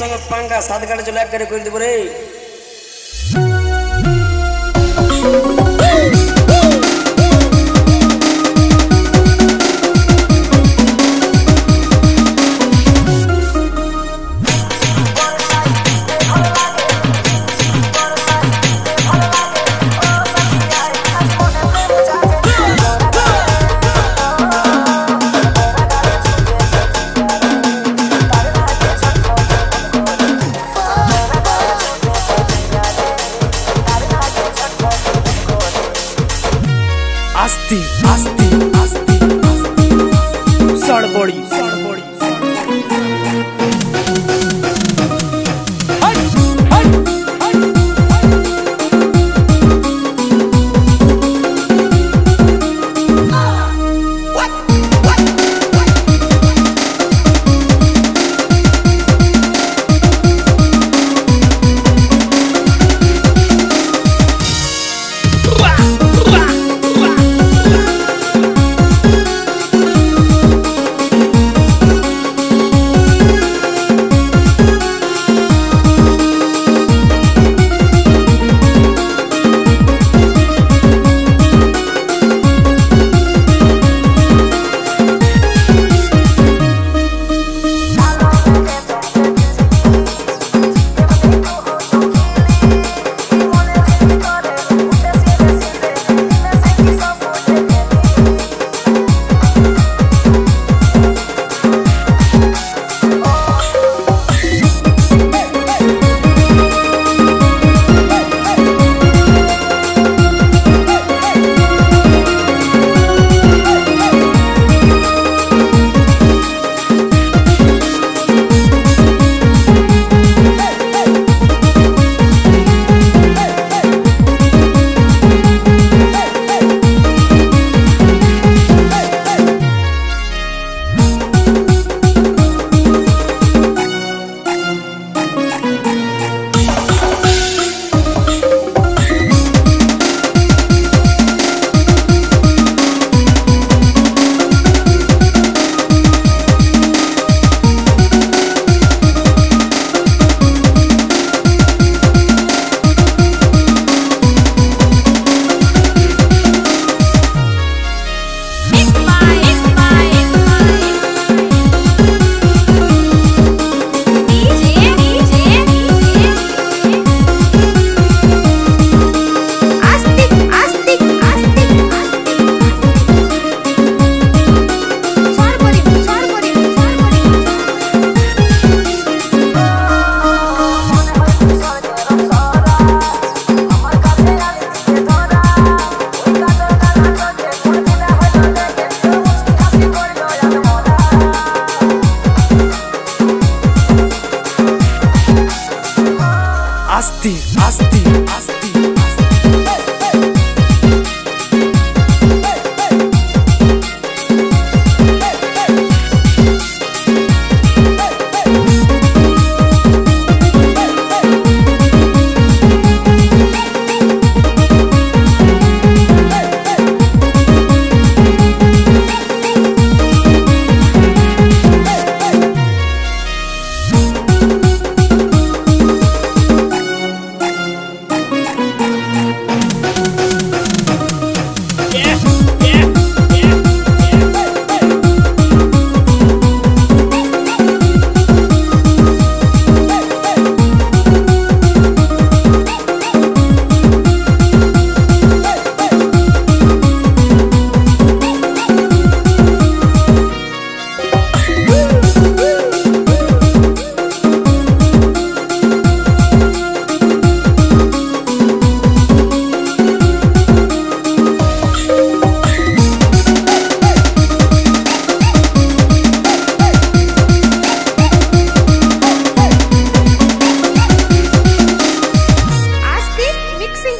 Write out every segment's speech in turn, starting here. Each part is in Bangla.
সঙ্গে পাঙ্গা সাত গাড়ি চলে এক করে দেবো রে आस्ती आस्ती आस्ती सड़बड़ी सड़बड़ी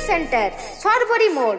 सेंटर सौरबरी मोड़